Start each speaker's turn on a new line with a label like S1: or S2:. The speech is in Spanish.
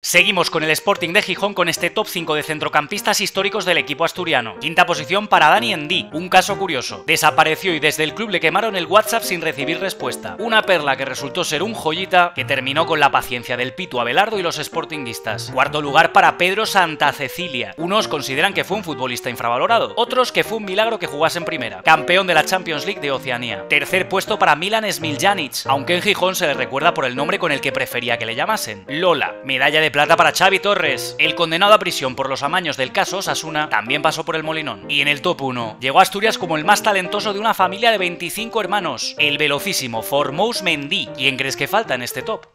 S1: Seguimos con el Sporting de Gijón con este top 5 de centrocampistas históricos del equipo asturiano. Quinta posición para Dani Endí, un caso curioso. Desapareció y desde el club le quemaron el WhatsApp sin recibir respuesta. Una perla que resultó ser un joyita que terminó con la paciencia del Pitu Abelardo y los sportinguistas. Cuarto lugar para Pedro Santa Cecilia. Unos consideran que fue un futbolista infravalorado, otros que fue un milagro que jugase en primera. Campeón de la Champions League de Oceanía. Tercer puesto para Milan Smiljanic, aunque en Gijón se le recuerda por el nombre con el que prefería que le llamasen. Lola, medalla de plata para Xavi Torres. El condenado a prisión por los amaños del caso Osasuna también pasó por el Molinón. Y en el top 1 llegó a Asturias como el más talentoso de una familia de 25 hermanos, el velocísimo Formous Mendy. ¿Quién crees que falta en este top?